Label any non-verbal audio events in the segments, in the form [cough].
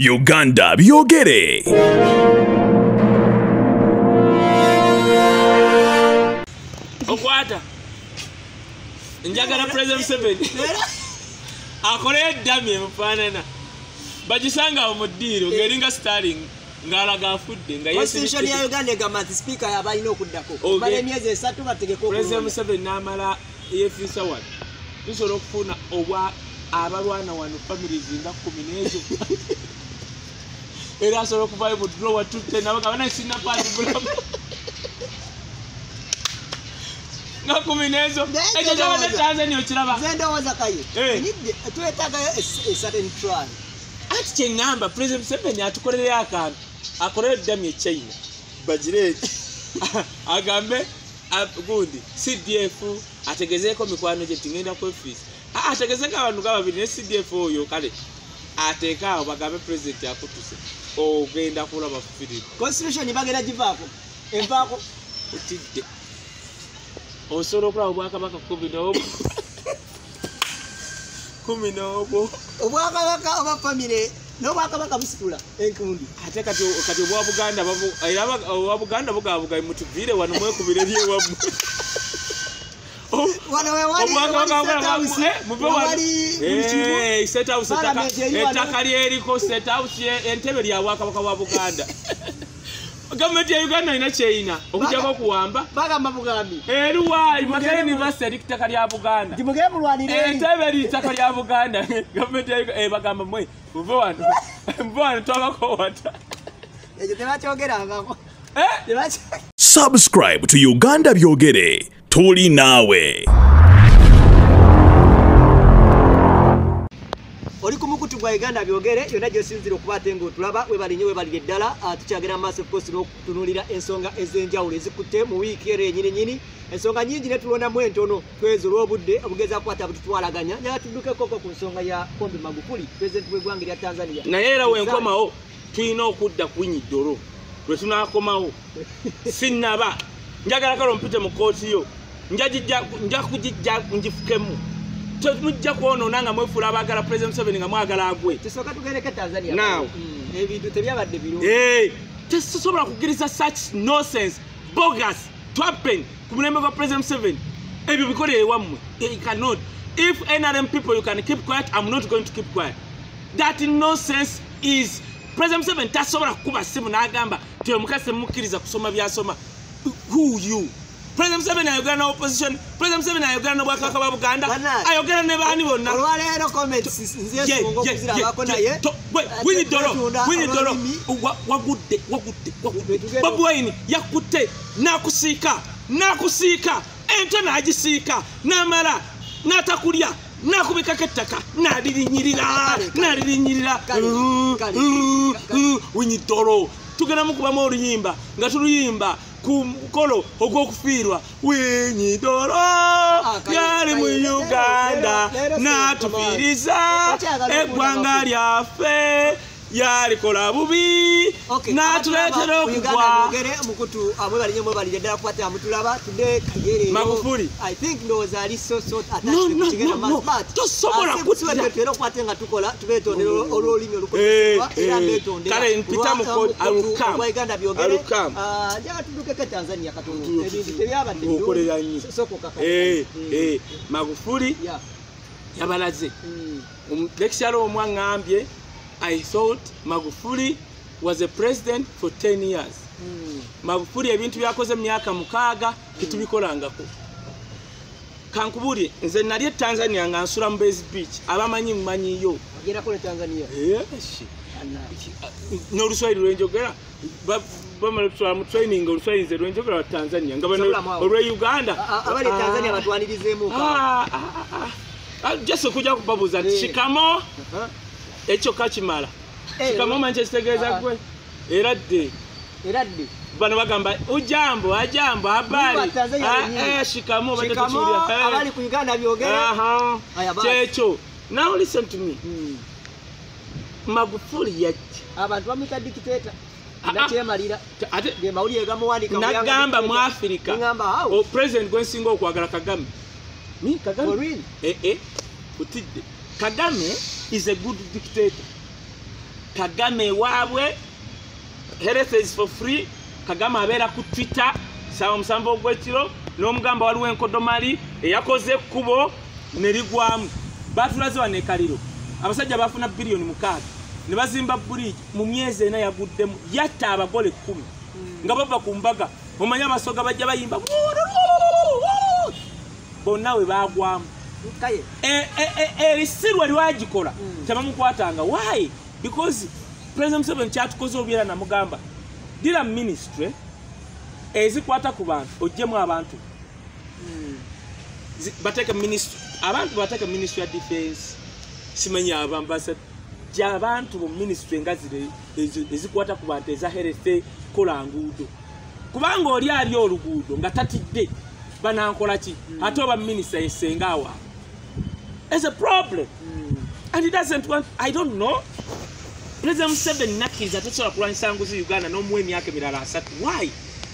uganda byogere. Okwata. Njagala president museveni. Akole eddami emufaanana. Bagisanga awo mu ddiiro ng'eringa starling ng'alaga afudde nga constitution ya uganda egamba nti sipiika yabalina okuddako. Okay. omala emyezi esatu bategeka president okulonda museveni n'amala yefiisa wano tusobola okufuna obwa abalwana wano families nga kumi n'ezo era asobola okuvayo mu drowa tutte nabaga bana sinapaati bulamu nga kumi n'ezo. Naye ekyo kyabadde tanzania okiraba nze ndowooza kaye. Eh. Twetagayo a certain trial. Ati kyeŋŋamba president museveni atukolereyo akantu akolere eddamu echina bagireeti [laughs] agambe gundi cdf ategezeeko mikwano gye tingenda kwefiisa. Ategezeeko abantu nga babiri ne cdf oyo kale ateeke awo bagambe pulezidenti akutuse ogenda kulaba firimu constitution bagenda givaako. Envaako utidde osobola okulaba obwakabaka kumi n'omu? [laughs] Kumi n'obwo obwakabaka oba famire n'obwakabaka busitula enkundi. Ate kati obwa buganda era obwa buganda bugabugayi mutuviire wano mwekubire byewamu [laughs] wano wewali Parliament eri wano. ettaka lyeriko sethouse entebe lya bwakabaka bwa buganda. [laughs] Gavumenti ya uganda erina kyeyina okujjako okuwamba. bagamba bugambi eruwa imakere university eri ku ttaka lya buganda. Eri. Entebe eri ttaka lya buganda. [laughs] Gavumenti eh, bagamba mwe muve wano. [laughs] Muve wano twabakowata ekyo tebakyogerangako Eh? Subscribe to uganda byogere tuli naawe oli ku mukutu gwa uganda byogere yonna gyosinzire okuba ate ngaotulaba webalinye webalire ddala Ah, tukyagera maaso kosi n'okutunuulira ensonga ez'enjawulo ezikutte mu wiiki ero enyininyini ensonga nyingi netulondamu entono twezi olw'obudde obugezi akukwata bututwalaganya nyaga tuddukekoko ku nsonga ya pombe magufuli pulezidenti w'eggwanga erya tanzania. Naye era wenkomawo tulina okudda ku winyidolo lwe tunakomawo [laughs] sinaba njagala kale ompite mu kooti yo nja kugijja ngifukemu temujja kwonoona nga mwefuula abaagala president museveni nga mwagala agwe. Tusooka tugendeko e tanzania. Now. Mm, ebintu tebyabadde birungi. Tetusobola kugiriza such nonsense bogus to happen ku mulembe gwa president museveni. Ebyo bikole ewammwe Eh, you cannot. If nrm people you can keep quiet i'm not going to keep quiet. That nonsense is president museveni tasobola kukuba simu n'agamba ti omukazi temukkiriza kusoma byasoma. Who you president museveni ayogera ne opposition president museveni ayogera n'obwakabaka bwa buganda Bannange. ayogera ne baani bonna olwaleero comments nze Ye, nsonga ye, okuzirabako ye, naye to- we- eh, Winnie Dolo, twetunda Winnie Dolo, olulimi. wa- wagudde wagudde wagudde Tugenda- bobi wine yakutte nakusiika nakusiika ente n'agisiika n'amala n'atakulya nakubikako ettaka n'alirinyirira Kale, kale. n'alirinyirira Kale, Uh, kale, uh, kale. uh, winyidolo tugenda mukubamu oluyimba nga tuluyimba ku mukolo ogw'okufiirwa winyidolo kale, yali mu uganda n'atufiiriza eggwanga lyaffe yalikola bubi. N'atuleetera abatulaba ku Uganda okugwa. byogere mukutu amwe balinye mwe balire ddala kukwata amutulaba tudde kayere Magufuli. i think ndowooza ali so so No, no, no, no. Tosobola olwolimi Eh, eh. Kale, mpita mu code, I will come. gwa uganda I byogere will come. Njaga tuddukeko tanzania katono Tudu- ebintu tebyabadde Okolera nnyo. sokoka Eh, eh, magufuli yabalaze. Lekisala omu aŋŋambye i thought magufuli was a president for 10 years. Magufuli ebintu byakoze mu myaka mukaaga tetubikolangako kankubuulye nze nali e tanzania nga nsula mu base beach abamanyi mumanyiyo Yeshi. n'oluswayiri lwenjogera ba- bamala tuswala mu training oluswayiri nze lwenjogera wa tanzania nga bano olwe uganda. Abali e tanzania batwanirizeemu Ah, ah, ah, ah. jesi okujja kubabuuza nti Eh. kikamo ekyo kakimala. Eh, kikamo manyi kyekitegeeza Ah. gwe. Era dde era dde bano bagamba ujambo ajambo habari? Ah, eh, shikamo badde Shikamo, tukiwulira. Eh. abali ku uganda byogere. Kyekyo now listen to me. Mm. magufuli yajja. Abantu bamwita dikiteta Ah, ah. nagamba mu afirika ngamba o awo president gwensinga okwagala kagame. Kagame? Eh, eh, utidde kagame is a good dictator. Kagame ewaabwe is for free. Kagame abeera ku twitter saawa musanvu ogwekiro n'omugamba waliwo enkodomali eyakoze ekkubo ne ligwamu. Batulaze wano ekaliro. Abasajja bafuna biliyoni mukaaga. Ne bazimba buliigi mu myezi ena yaguddemu. Yatta abagole kkumi nga bava ku mbaga omanye abasoga bajja bayimba bonna we bagwamu kaye. E- e- e- erisirwa lwagikola Mm. tebamukwatanga why? Because president museveni kyatukoze obyera namugamba dira ministry ezikwata ku bantu ogjemu abantu. Bateeke ministry abantu bateeke ministry ya defense. Simanyi abambasa gyabantu mu ministry nga zire ezikwata ku bantu eza health kola nguudo. Kubanga oli ali oluguudo nga tatidde banankola ki? Ate oba minisita yesenga awa is a problem. And he doesn't want i don't know. President museveni nakkiriza tasobola kulwanyisa nguzi uganda n'omuwa emyaka emirala asatu why?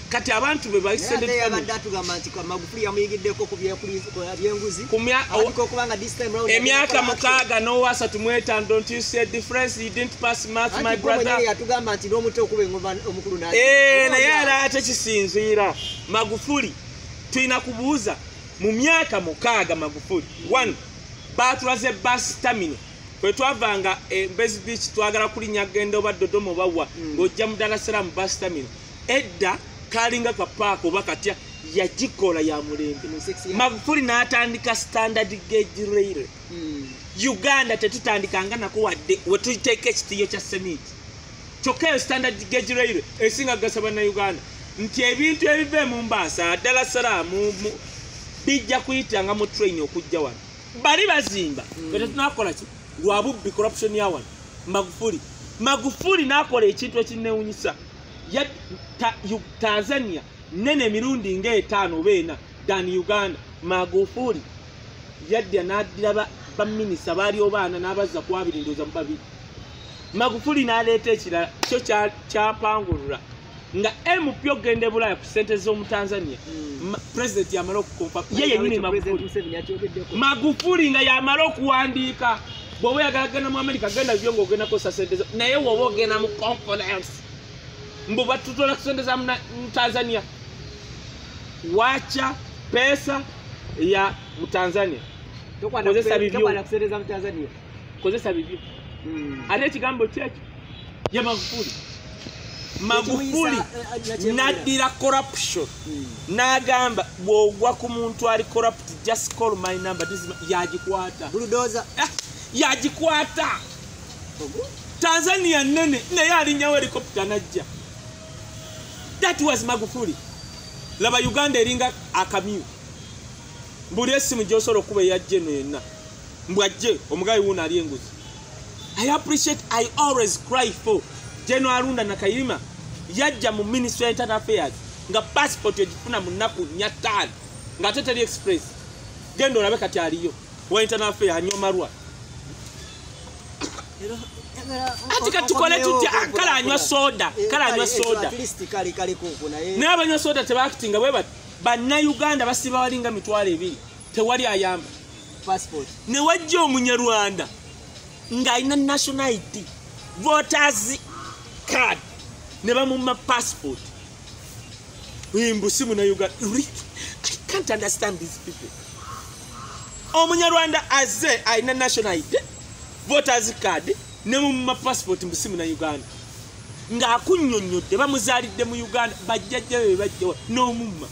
Kati abantu be bayisended atugamba nti magufuli yamuyigiddeko ku byenguzi emyaka mukaaga n'owa asatu mu etaano don't you a difference you didn't pass math my brother. yatugamba nti n'omuto okuba engoma omukulu. Eh, naye Oba era ate kisinziira. Magufuli tulina kubuuza mu myaka mukaaga magufuli. One batulaze bus terminal. Kwe twavanga e, mbezi beach twagala kulinnya genda oba dodoma oba wa ng'ojja mu dalasalamu bus terminal. Edda kalinga kapaaka oba katya yagikola ya mulembe. Magufuli n'atandika standard gauge rail Mm. uganda tetutandikanga nako wadde wetuyiteeka ekitiyo kya semiti kyokka eyo standard gauge rail esinga gasa bannauganda nti ebintu ebiva mu mbaasa ddala salaamu mu- bijja kuyitanga mu train okujja wano bali bazimba. Nga tetunakola ki? Lwa bubbi corruption ya wano. Magufuli. Magufuli n'akola ekintu Yu- tanzania nene emirundi ngaetaano oba ena than uganda. Magufuli yadda n'addira ba- baminisita baali obaana n'abazza ku abiri ndooza mu babiri. Magufuli n'aleeta ekirala kyo kya- kyampangulula nga mp ogenda e bulaaya ku sente z'omutanzania Mm. Ma- pulezidenti yamala okukonfa ye yenyini magufuli nga yamala okuwandiika bw'oba oyagala kgenda mu amerika genda byo ngaogenda kosa sente zo naye woba ogenda mu conference mbu batutola ku sente za muna- mu tanzania wacha pesa ya mutanzania kozesa bibyo. tokwata kusereza mu tanzania kozesa bibyo Mm. ate ekigambo kyekyo ye magufuli magufuli eh, nakyemulira. naddira corruption. Mm. n'agamba bw'ogwa ku muntu ali corrupt just call my number this is my-" yagikwata. Ah, yagikwata. Tanzania nene naye alinyawo helicopter najja. That was magufuli. Laba uganda eringa akamyu. Buli esimu gyosobola okuba eyajja eno yenna mbwajje omugabi wuno ali enguzi. I appreciate i always cry for geno arunda nakayirima yajja mu ministry ya internal affairs nga passport egifuna mu nnaku nnya ttaano ng'ate teri express genda olabe kati aliyo wa internal affairs anyomalwa ati kati tukole tutya? kale anywa soda kale anywa soda. naye. Abanywa soda tebakitinga bwe bati bannayuganda basiba walinga mitwalo ebiri tewali ayamba. Passport. Ne wajja omunyarwanda ng'alina national id voters card. Ne bamuma passport. Mbusi munauganda Really? i can't understand these people. Omunyarwanda aze alina national id voters card ne mumuma passport mbusi munauganda ng'akunnyonnyodde bamuzaalidde mu uganda bajjajja be bajjawa n'omumma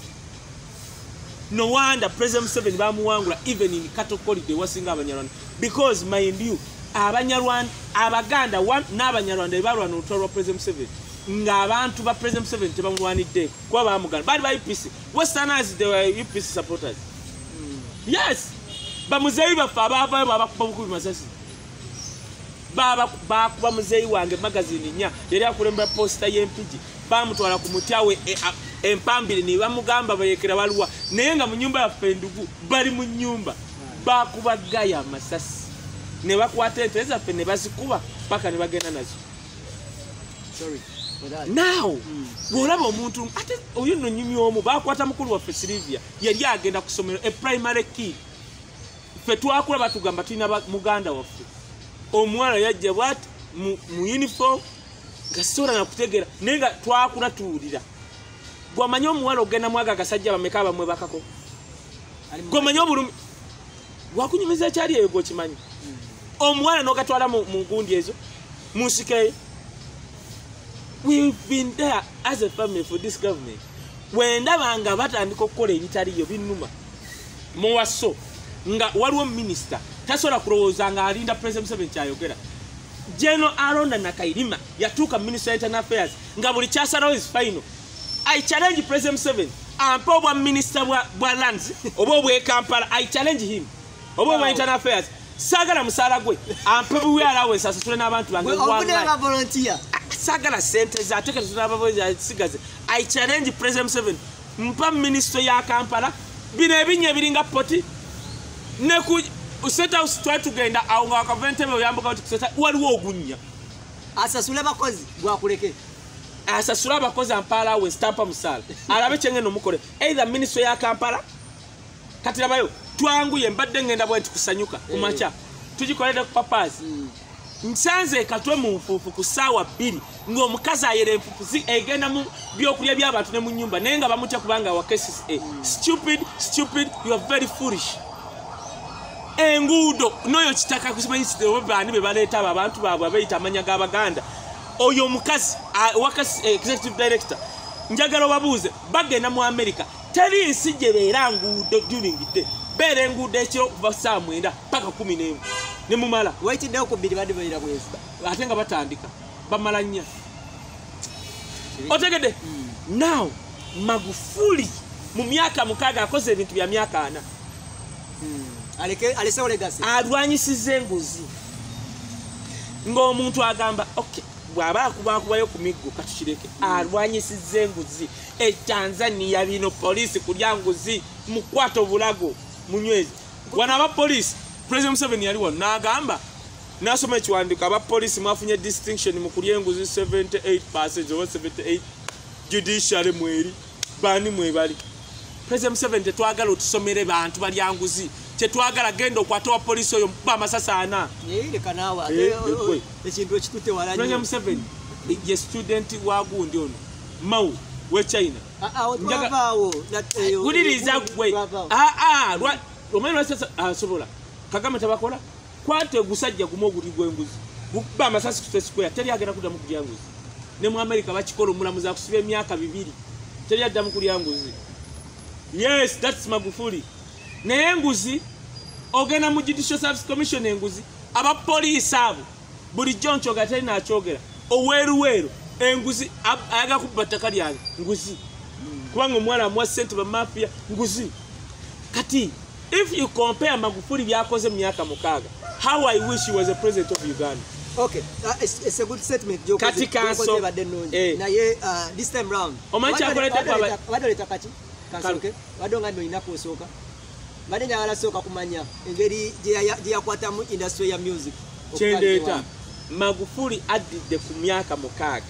no wonder president museveni bamuwangula even in cattle holiday wasinga abanyarwanda. Because mind you abanyarwanda abaganda wa- n'abanyarwanda bebalwana olutalo lwa president museveni. Ng'abantu ba president museveni tebamulwanidde kuba bamugana baali ba upc westerners they were upc supporters. Yes! Bamuzeeyi baffe abaavayo babakuba bukubi masasi. Bakuba muzeeyi wange magazini nnya yali akulembera posita y'empigi. Bamutwala ku mutyawe e- empambire ne bamugamba bayekera baluwa. Naye nga mu nyumba yaffe endugu bali mu nyumba bakuba gaya amasasi ne bakwata ente zaffe ne bazikuba paka ne bagenda nazo. Naawo bw'olaba omuntu ate oyo nno nyumi omu bakwata mukulu waffe silivia yali agenda ku ssomero e primary kid ffe twakula batugamba tulina muganda waffe. Omuwala yajja bwati mu uniform nga sisobola nakutegeera naye nga twakula tuwulira gwamanyi omuwala ogenda mwaga agasajja bameka bamwe bakako gwamanyi obulumi? Wakunyumiza ekyali eyo gwokimanyi omuwala nogatwala mu ngundi ezo mu nsikeyo we've been there as a family for this government. Wendaba nga batandika okukola ebitaliyo binuma muwaso nga waliwo minisita tasobola kulowooza nga alinda president museveni kyayogera. General aronda nakairima yatuuka minister internal affairs nga buli kyasalawo is final. I challenge president museveni. Ampe obwa minisita bwa lands [laughs] oba obwekampala i challenge him. Oba obwa internal affairs saagala musaala gwe ampe bubyalawe nsasasule n'abantu bange volontiya saagala sente zatekerezaabasigaze i challenge president museveni mpa minisito ya kampala. Bino ebinya ebiringa poti ne ku sethouse twali tugenda awo nga wakava entebe oyambuka waliwo ogunnya. Asasule bakozi gwakuleke. Asasule abakozi ampaala we stampa musaala. Alabe kyengenda omukole. Either minisito ya kampala kati labayo twanguye mbadde ngenda bwe nti kusanyuka kumakya tugikolere ku papaasi nsanze katwe mu nfuufu ku ssaawa bbiri ng'omukazi ayera enfuufu egenda mu byokulya by'abantu ne mu nyumba naye nga bamutya kubanga wa kcca stupid stupid you are very foolish. Enguudo n'oyo kitaka kusimanyi oba baani be baleeta abo abantu baabwe abeeyita amanya g'abaganda oyo omukazi a- wa KCCA executive director njagala obabuuze bagenda mu america teri nsi gye beera nguudo during day beera enguudo ekiro kuva saa mwenda paka kumi n'emu. Ne mumala waitiddewo ku bbiri badde baira bwezi. Ate nga batandika bamala nnya. Otegedde? Now magufuli mu myaka mukaaga akoze ebintu bya myaka ana. Legasi alwanyisiza enguzi ng'omuntu agamba ok bw'aba akubakubayo ku miggo katukireke alwanyisiza enguzi etanzania bino poliisi kulya nguzi mukwata obulago munywezi wano abapoliisi president museveni yali wano n'agamba nasoma ekiwandiiko abapoliisi mwafunye distinction mu kulya enguzi 78 oba 78 judiciary mweri bani mwebali? President museveni tetwagala otusomere bantu balya nguzi kyetwagala genda okwata wa poliisi oyo mukuba amasasi ana. Eh, wala president museveni ye student wa gundi ono mau we china. Ah, ah, twavaawo na- eyo- guliriza eyo- gwe. twavaawo. aa omanyi lwaki asobola kagame tebakola kwata ogusajja gumu oguli gwenguzi gukuba amasasi kutesikwea teri agenda kuddamu kulya nguzi. Ne mu amerika bakikola omulamuzi akusiba emyaka bibiri. Teri addamu kulya nguzi. Yes thats magufuli. Naye enguzi ogenda mu judicial service commission enguzi abapoliisi abo. Bulijjo nkyoga teri nakyogera. Oweeruweeru enguzi ab- ayaga kubba ttaka lyange nguzi. Kubanga omuwala amuwa sente bamafiya nguzi. Kati if you compare magufuli byakoze mu myaka mukaaga how i wish he was a president of uganda? Okay, uh, it's, it's a good statement Kati kanso-. Eh. naye uh, this time round Omanyi wadde- kyakoledde wadde kwaba- oleta- wadde oleta kaki? Kansooke wadde nga nno olinaku osooka badde njagala sooka kumanya engeri gye yakwatamu industry ya music kyendeeta. magufuli addidde ku myaka mukaaga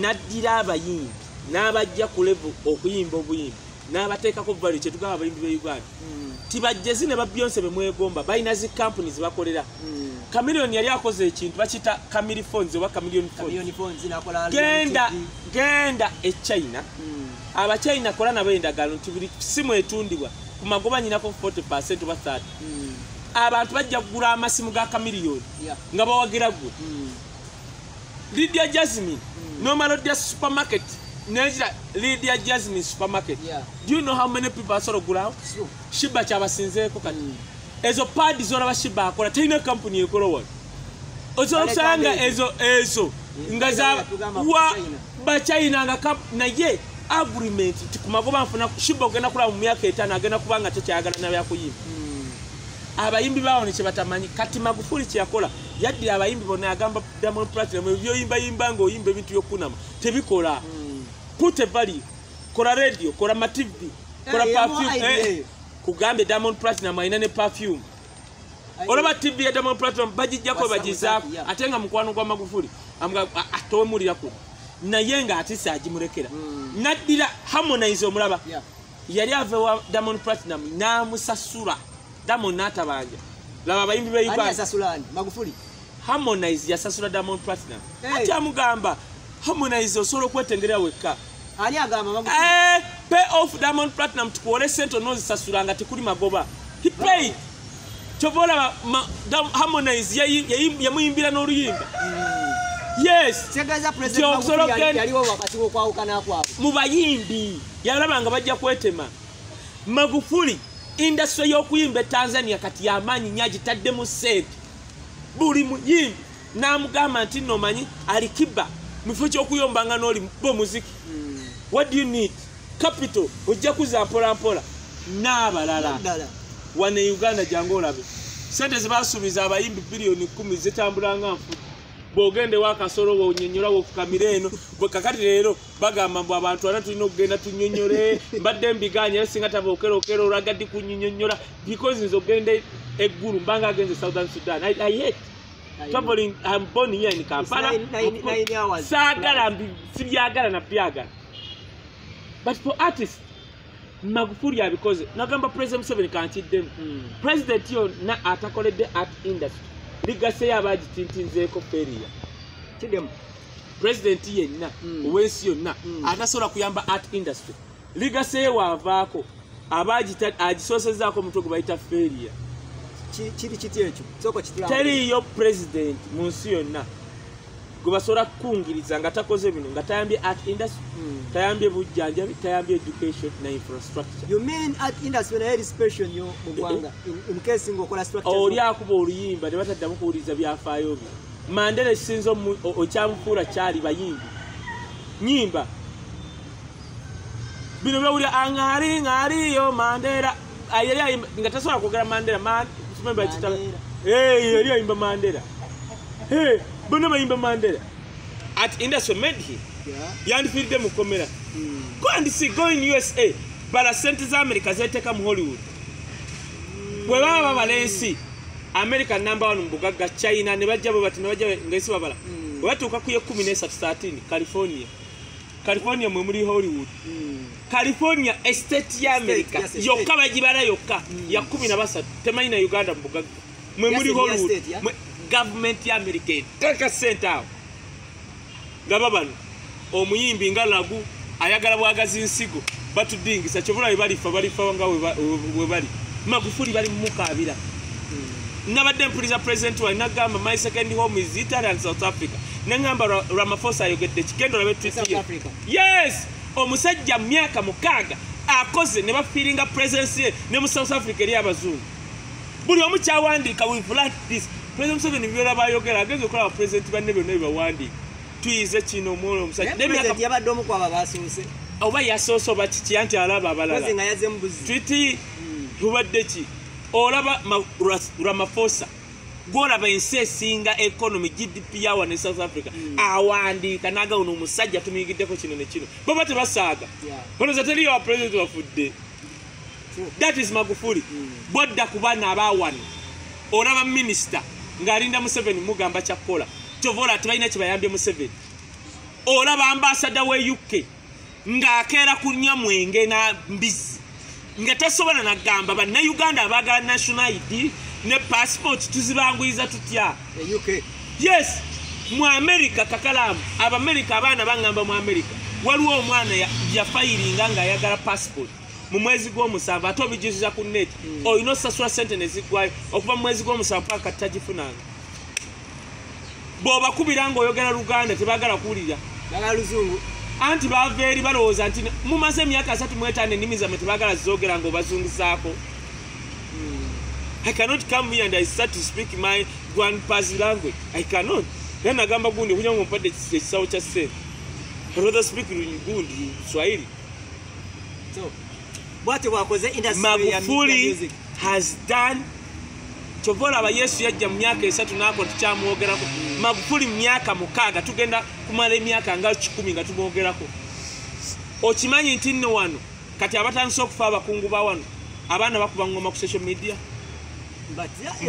naddira abayimbi n'abajja ku levu okuyimba obuyimbi n'abateekako vali kyetugamba abayimbi be uganda. Tibajjezi ne babyonse bemwegomba balina zi kampuni zebakolera kamiliyoni yali akoze ekintu bakita kamili phones oba kamiliyoni genda genda e china. Abachina kola nabo endagaano nti buli simu etundibwa ku magoba nyinako 40 oba 30 abantu bajja kugula amasimu ga kamiliyoni nga bawagira gwe lydia jasmine nomala odya supermarket? Negira lydia jasmine supermarket. Yeah. do you know how many people asobola ogulawo shiba kyabasinzeeko kati ezo paadi zolaba shiba akola talina kampuni ekola wano osobola okusanga nga ezo ezo. Nga za Tugamba wa China. bachina nga kap- naye agreement. Ti ku magoba nfuna shiba ogenda kulaba mu myaka etaano agenda kuba nga tekyagala nabyakuyimba abayimbi bawo nekyebatamanyi kati magufuli kyeyakola yaddira abayimbi bonna yagamba diamond platinum ebyoyimbayimba ngaoyimba ebintu byokunama tebikola. Put a value kola radio kola mativi kola perfume eh, eyo. kugambye diamond platinum alina ne perfume. Olaba tv ya diamond platinum bagijjako bagizaako ate nga mukwano gwa magufuli towemulira kuno naye ng'atise agimurekera naddira harmonize omulaba yali ava wa diamond platinum n'amusasula diamond n'atabanja. Laba abayimbi magufuli. Harmonize yasasula diamond platinum. Hey. ati amugamba harmonize osobola okwetengerera wekka. Ani agamba Magufuli? Eh, pay off diamond platinum tukuwole sente onozisasula nga tekuli magoba. He paid kyova olaba ma- Dam- harmonize yamuyimbira n'oluyimba. Yes. Kitegeeza Nti president okusobola Magufuli yali- okugenda- yaliwo wakati w'okwawukana kwabwe. Mu bayimbi yalaba nga bajja kwetema. Magufuli indasitule y'okuyimba e tanzania kati yamaanyi nnyo agitaddemu sente. Buli muyimbi n'amugamba nti nomanyi alikiba mu kifo ky'okuyombanga n'oli ba omuziki what do you need? Capital ojja kuza mpolampola n'abalala. Ddala wano e uganda jangu olabe. Sente zebasuubiza abayimbi biliyoni kumi zitambulanga nfu bwogende wakasolo wonyonyola wofukamira eno kakati leero bagamba mbu abantu ana tulina okugenda tunyonyole mbadde mbiganya era singa taba okerokera olwagaddi kunyinyonyola because nze ogenda eggulu mbanga agenze southern sudan. I, I hate traveling I'm born here in Kampala. Saagala mbi sibyagala nabyagala but for artists magufuli abikoze. Nagamba president museveni kankiddemu president yonna atakoledde art industry ligaseyo abagitintinzeeko feriya kiddemu pulezidenti yenna Mm. ow'ensi yonna Mm. atasobola kuyamba art industry. Ligaseyo waavaako abagita- agisosezaako omutwe gwe bayita feriya Ki- kiri kiti ekyo? Teriiyo president mu nsi yonna gwe basobola kukungiriza nga takoze bino nga tayambye art industry Mm. tayambye bujjanjabi tayambye education na infrastructure. You mean art industry nayo eri special nnyo mu ggwanga In- in case ng'okola structure oli akuba oluyimba ne bataddamu kuwuliriza byafaayo bye mandela ekisinza okyamufuula kyali bayimbi. Nyimba. Bino byawulira aŋaali ŋaaliyo mandela. Ah, yali ayimba nga tasobola kwogera mandela Ma- remember ekitala- Mandela. Eh, yali ayimba mandela. Eh, bonna bayimba mandela. At industry made him yandifiiridde mu kkomera. Mm. go and see go in usa bala sente za america zeteeka mu hollywood. Bwe baba babala ensi america number one mu bugagga china ne bajja bwe bati ne bajja ngaensi babala. Mm. bwe batuuka ku nesatu 13 california. California mwe muli hollywood. Mm. california estate ya america. yokka bagibala yokka. Ya kumi na basatu temanyi na uganda mu bugagga. Mwe muli hollywood gavumenti ya america eteeka sente awo nga babano omuyimbi nga lagu ayagala bwagazi nsigo batudingisa kyobula bwe balifa balifa nga we ba- we bali. Magufuli bali mumukaabira nabadde mpuliriza president wali nagamba my second home is italy and south africa. Neŋŋamba Ra- ramaphosa ayogedde kigendo olabe twitiye yes! Omusajja mu myaka mukaaga akoze ne bafiiringa presence ye ne mu south africa eri abazungu. Buli omu kyawandiika learned this president museveni byola bayogera agenza okulaba president banne byonna byebawandiika tuyize kino omwoyo omusajja. Naye n'emyaka- president yabadde omu kwabo abasoose oba yasoose oba kiki anti alaba abalala. Kozi nga yazze mu buzi twiti tubadde ki? Olaba ramaphosa gwolaba ensi esinga economy gdp yawa ne south africa awandiika naga uno omusajja tumiyigiddeko kino ne kino. Baba tebasaaga olowooza teriyo wa president wafudde. True. that is magufuli. Bwadda ku baana abaawano olaba minisita ng'alinda museveni mugamba kyakkola kyova olaba tebalina kyebayambye museveni. Olaba ambasada we uk ng'akeera kunywa mwenge na mbizi nga tasobola nagamba bannayuganda abaagala national id ne passport tuzibanguyiza tutya? E uk yes mu america kakalamu abamerika abaana baŋŋamba mu america. Waliwo omwana ya- yafayiringa ng'ayagala passport mu mwezi gw'omusanvu ate obijuziza ku net olina osasula sente nezigwayo okuva mu mwezi gw'omusanvu paka tagifunanga bw'obakubira ng'oyogera luganda tebaagala kuwulira dala luzungu anti bava eri balowooza nti mumaze emyaka asatu mu etaano ennimi zammwe tebaagala zizogera ng'obazungizaako I cannot come here and I start to speak my grandpa's language. I cannot. Era nagamba gundi okunya ngompadde ekisawo kya ssente. I'd rather speak gundi Swahili. so bwatyo bwakoze Magufuli has done kyova olaba yesu yajja mu myaka esatu n'akola tukyamwogerako. Magufuli mu myaka mukaaga tugenda kumala emyaka nga kikumi nga tumwogerako. Okimanyi nti nno wano kati abatandise okufa abakungu ba wano abaana bakuba ngoma ku social media? Kibi,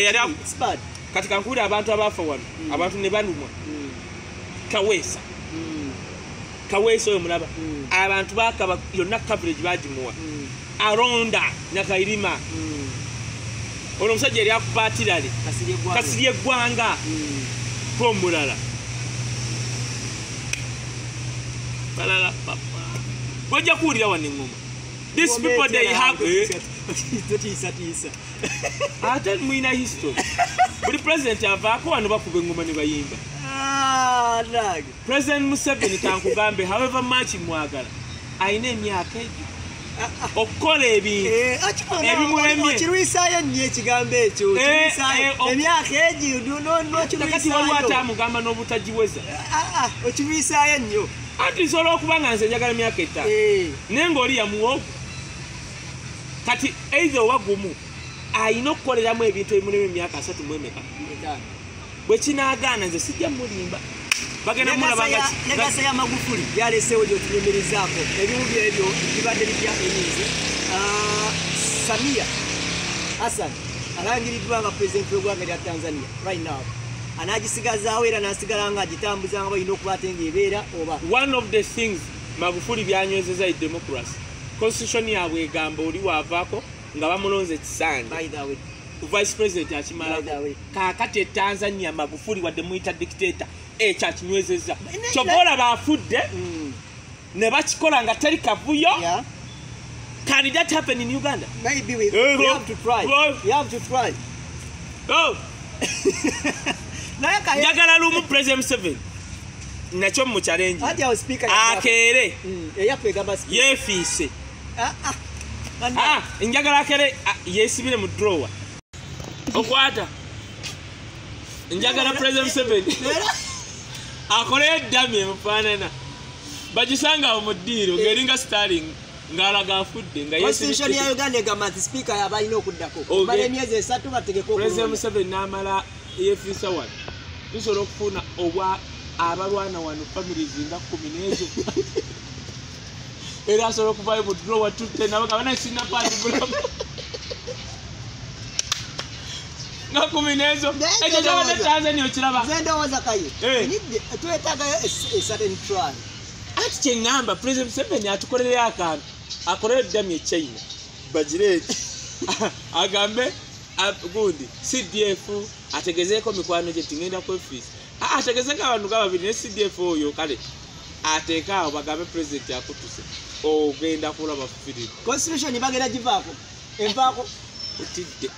eyali kati kankuwulire abantu abaafa wano abantu ne balumwa Mm, kaweesa. mm, kaweesa oyo mulaba. Mm. abantu bakaba yonna coverage bagimuwa. Mm, alonda nyakairima mm. ono omusajja eri akupatirale kasirye gwanga. Kasirye eggwanga komulala balala papa. Bwojja kuwulira wano eŋŋoma these people they have eh, [laughs] ate mwina history. [laughs] Buli president avaako wano bakuba eŋŋoma ne bayimba president museveni kankugambe however much mwagala ayina emyaka egyo. Okukola ebintu Ebimulemye. okirwisaayo nnyo ekigambo ekyo Eh, eh, emyaka egyo kakati waliwo ate amugamba n'obutagiweza? Okirwisaayo nnyo. Anti nsobola okuba nga nze njagala emyaka etaano Eh, naye ng'oli yamuwogu kati eitha owa gumu ayina okukoleramu ebintu ebimulemu emyaka asatu mu emeka. Bwe kinaagaana nze sijja mulimba bagenda legasa ya magufuli. yaleseewo gyotunyumirizaako ebimu byebyo bibadde bitya eminzi samiya hassan alangiriddwa nga pulezidenti w'eggwanga lya tanzania right now. Anagisigazaawo era nasigala nga agitambuza nga balina okuba ate ngaebeera oba one of the things magufuli byanywezeza i democracy constitution yaabwe egamba oli waavaako nga bamulonze kisande by the way vice president akimalako kaakati etanzania magufuli wadde muyita dictator ekyo akinywezezza kyova olaba afudde Mm, ne bakikola nga teri kavuyo. Can that happen in uganda. Maybe we, Eh, we have to try. We have to try. Oh. [laughs] njagala lumu president museveni. Nakyo speaker akeere. Speaker. yeefiise. Ah, ah. Ah, njagala akere yeesibire mu drowa okwata. Njagala president museveni. [laughs] Akoleyo eddami emufaanana. Bagisanga awo mu ddiiro ng'eringa starling ng'alaga afudde nga constitution ya uganda egamba nti speaker yaba alina okuddako. Oge- mala emyezi esatu bategeka president okulonda. Museveni n'amala yeefiisa wano. Tusobola okufuna obwa abalwana wano families nga kumi n'ezo. [laughs] Era asobola okuvayo mu drowa tutte nabaga banasina paati bulamu [laughs] nga kumi n'ezo ekyo kyabadde tanzania okiraba nze ndowooza kaye Eh. Twetagayo a certain try anti kyeŋŋamba president museveni atukolereyo akantu akoleyo ddami echina bagireeti [laughs] agambe a- gundi cdf ategezeeko mikwano gye tingenda ku ofiisi Ah, ategezeeko abantu nga babiri ne cdf oyo kale ateeke awo bagambe president akutuse. Ogenda kulaba firimu constitution bagenda givaako. Envaako. Otidde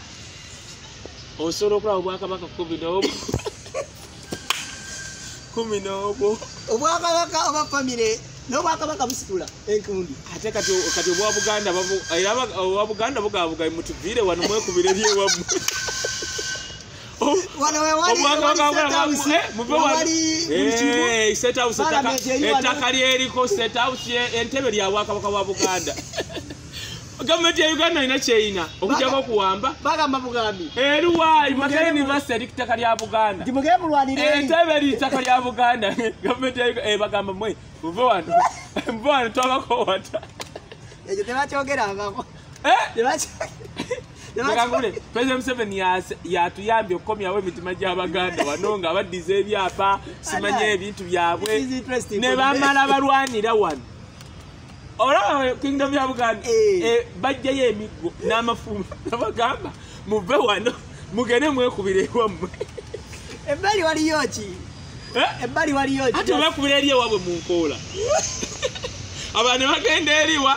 osobola okulaba obwakabaka kumi n'obwo kumi n'obwo obwakabaka oba famire n'obwakabaka busitula enkundi. Ate kati kati obwa buganda babu- era aba- obwa buganda bugabuga mutuviire wano mwekubire eri wano. ettaka lyeriko sethouse entebe lya bwakabaka bwa buganda gavumenti ya uganda alina kyeyina okujjako okuwamba bagamba bugambi eriwa makere ku ttaka lya buganda. Mugere mulwanire eri entebe eri ttaka lya buganda. [laughs] Gavumenti ya eh, bagamba mwe muve wano. [laughs] Muve wano twabakowata ekyo tebakyogerangako [laughs] Mugangule, President Museveni yatuyambye okukomyawo emitima gy'abaganda wano nga baddiza ebyapa simanye ebintu byabwe. Ne bamala balwanira wano olaba kingdom ya buganda. Eh. eh, bajjayo emiggo n'amafumba [laughs] nabagamba muve wano mugende mwekubira ewammwe [laughs] ebbali waliyo ki? Eh? ebbali waliyo ki? Ate mwekubira eri ewabwe mu nkoola. [laughs] Abantu ne bagenda eriwa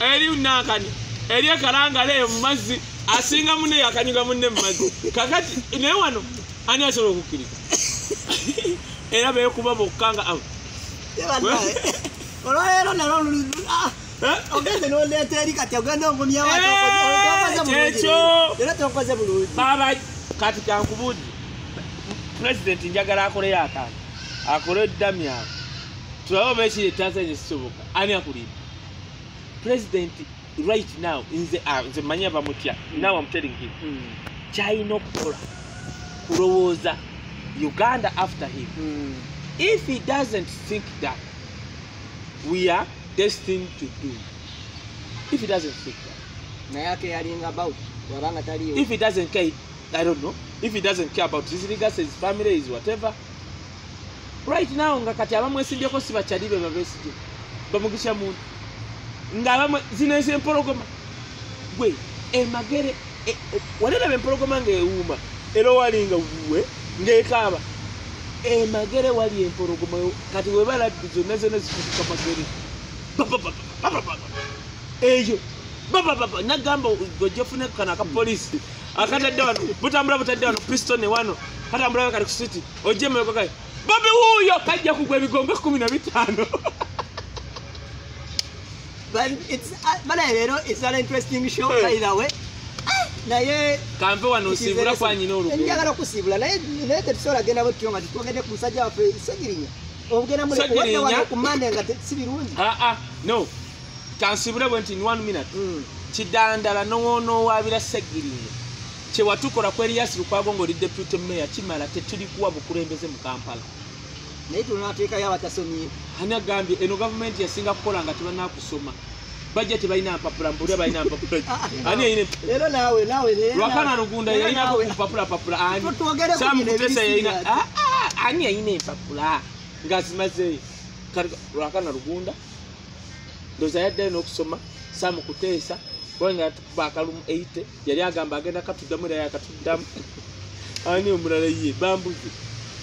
eri nakani eri ekalangala eyo mu mazzi asinga munne yakanyuga munne mu mazzi. Kakati naye wano ani asobola okukkiriza? Era beekuba bokka nga awo olwaleero lulu- ah, Eh? noleeta eri kati ogenda leero tokoze bulungi kati kankubuuzi pulezidenti njagala akoleyo akantu akole eddami awo tulabe oba ekiri etanzania kisoboka ani akulimba pulezidenti right now nze ah, nze manya bamutya now I'm telling him. Kyalina okukola kulowooza uganda after him. Mm. if he doesn't think that we are destined to do. If he doesn't think that naye ake yalinga about wabanga taliyo if he doesn't care i don't know. If he doesn't care about his legacy his family his whatever. Right now nga kati abamwesimbyeko si bakyali be babesije bamugisha muntu nga abamwe zino ensi empologoma. Gwe emagere e- e- waliraba empologoma ng'ewuuma era walinga wuwe ng'ekaaba emagere wali empologoma kati webalabbi zonna zonna zikutuka magere. Eyo babababa nagamba gojofune kano akapolisi akatadde wano butambula butadde wano pistone wano. Katambulayo kali ku siti ojemekakaye babi wuuyo kajja kugwa ebigongo kumi na bitaano. But it's uh, bana leero it's an interesting show Eh. by the way naye kampe wano osiibula kwanyina olugendo njagala okusiibula naye naye tetusobola genda butyo nga tetwogedde ku musajja waffe segirinya Segirinya? mulewadde ku mande nga si birungi. Aa no. Kansibule bwe nti one minute. Mm. kidandala nowonowaabira segirinya kyewatukola ku eriyasi lukwago ngaoli deputy mayor kimala tetulikuwa bukulembeze mu kampala. Naye tunateekayo abatasomye ani agambye eno gavumenti yasinga kukola nga tebanakusoma bajja tebalina mpapula mbuli balina mpapula. [laughs] Ani yayina leero naawe naawe leero lwakana naawe. lugunda naawe. kupapula papula ani samukutesa Ah, ah, ani yayina empapula ngaazimazeeyo Kale, lwakana lugunda. Ndoza yaddayo n'okusoma samukuteesa kubanga yatukuba akalumu 80 yali agamba agenda katuddamu era yakatuddamu. Ani omulala ye bambuzi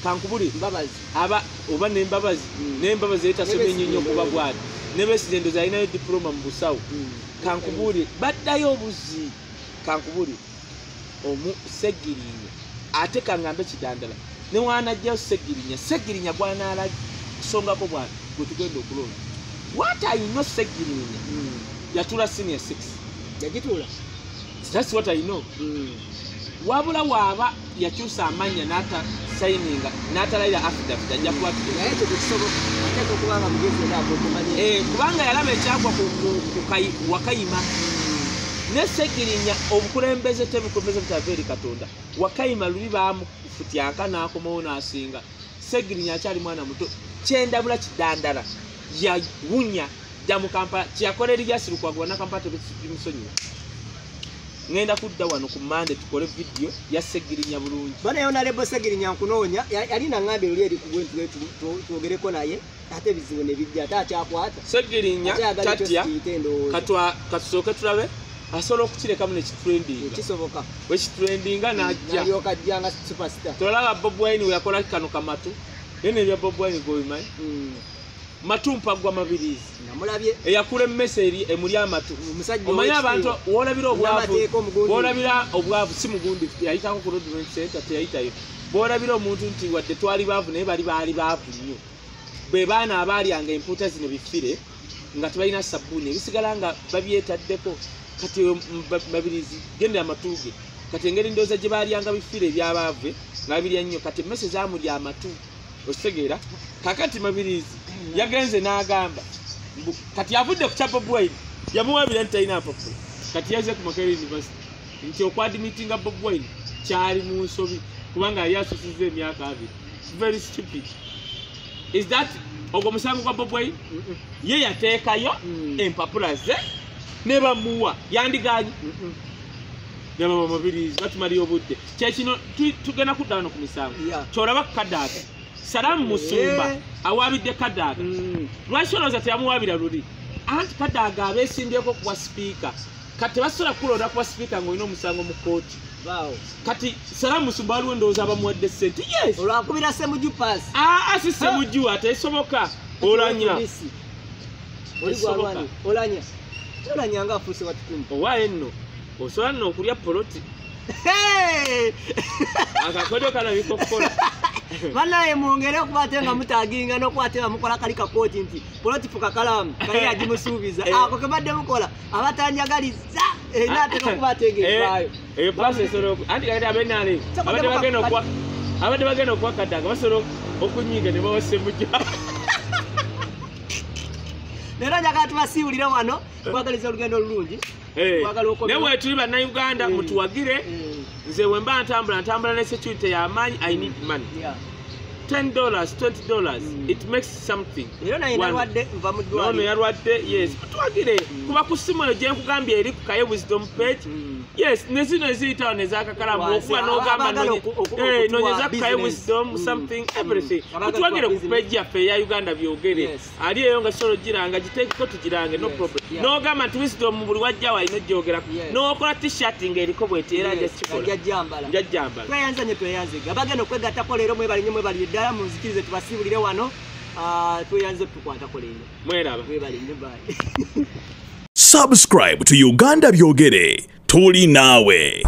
kankubuli mbabazi. Aba oba nembabazi Mm. nembabazi etasomye Nebesige nnyo. kuba bwati nebesige ndoza alinayo diploma mu busawo. Kankubuli baddayo obuzi. Kankubuli omu segirinya. Ate kangambe kidandala. Newanajjayo segirinya. Segirinya gwanala kusongako bwati gwetugenda okulonda. What i know segirinya? Yatula senior 6 yagituula. Thats what i know. Wabula waaba yakyusa amanya n'ata sayininga n'atalayira affidavit ajja akokumanye Eh, kubanga yalaba ekyagwa wakayima ne segirinya obukulembeze tebukulembeze butava eri katonda wakayima luli bamufutyanka n'akomawo n'asinga. Segirinya akyali mwana muto kyendabula kidandala yawunya jamukampala kyeyakola eriryasirukwaguba nakampala tebimusonyiwa ŋŋenda kudda wano ku mande tukole vidiyo ya segirinya bulungi. Banayo nalebo segirinya nkunoonya ya- yali naŋŋambye luli eri kugwe twogereko naye ate ebizibu ne bijja ate akyakwata. Segirinya tatya katusooke tulabe asobola okukirekamu nekitrendinga kisoboka wekitrendinga najja. Tolaba bob wine weyakola kano kamatu ye nebya bob wine gobimanyi Mm. matu mpaggwa mabirizi eyakula emmese eri emuli amatu. omanyi abantu wolabira obwavu bolabira obwavu si mugundi yayitako ku rodment center teyayitayo. Bolabira omuntu nti wadde twali baavu naye bali baali baavu nnyo. Be baana abaalyanga empuuta zino bifire nga tebalina sabbuuni ebisigala nga babyetaddeko kati mabirizi gendera amatuge kati engeri ndowooza gye baalyanga bifire ebyabaave nga babirya nnyo. Kati emmese zaamulya amatu okitegeera kakati mabirizi yagenze n'agamba kati avudde ku kyapa bwine yamuwabira nti talina mpapula kati yaze ku makere university nti okwadimitinga bob wine kyali mu nsobi kubanga yali asusiza emyaka abiri. Very stupid. Is that ogwo musango gwa bob wine ye yateekayo Mm. empapula ze ne bamuwa yandiganye. Nebaba mabirizi batumaliyo obudde. Kyekino tu- tugenda kudda wano ku misango kyolaba kadaaga salamu musumba Eh. awaabidde kadaaga Mm. lwaki olowooza teyamuwaabira luli? Anti kadaaga abeesimbyeko kuwa sipiika. Kati tebasobola kulonda kuwa sipiika ng'olina omusango mu kooti Baawo. kati salamu musumba waliwo endowooza abamuwadde sente yes! Olwakubira semuju paasi aa asise mujuwa tesoboka olanya. Polisi. Oli Esoboka. gwalwani olanya. Olanya nga afuuse watukumu. Owaayo nno osobola nno okulya poloti? Akakodyo kalabika okukola [laughs] banaye mwongere okuba ate nga mutaginga n'okuba ate nga mukola kali kakooti nti polotifu kakalamu kali yagimusuubiza Eh. ako kebadde mukola abatanjagaliza erina ate n'okuba ategeezaayo eyo pasi esobola oku- anti kati abenale abadde bagenda kaddaga basobola okunyiiga ne bawase mujja. [laughs] Leero njagala tubasiibulire wano kwagaliza olugendo olulungi naye wetuli bannayuganda Eh. mutuwagire nze wemba ntambula ntambula ne security yamaanyi i need money 10 dollars 20 dollars. It makes something. Era naye One. nalwadde nva mu ono ddwaliro. yalwadde yes. Twagire. Kuba ku simu eyo gyenkugambye eri ku kaye wisdom page yes ne zino eziyitawo nezakakalamu okuba n'ogamba eh, nonyeza ku kaye business. wisdom something everything. Okutuwa ku page yaffe eya uganda byogere. Ali eyo nga solo giranga giteekeko tugirange no problem. N'ogamba nti wisdom buli wajjawo alina ogyogerako n'okola t-shirt ng'eriko bweti era ajja kukikola jajjambala. Njajjambala tweyanze nye tweyanzega abagenda okwegattako leero mwebalinye mwebalire ddala munzikirize tubasiibulire wano Ah, tweyanze tukwatako leero mweraba. Mwebalinye bayi subscribe to uganda byogere. Tuli naawe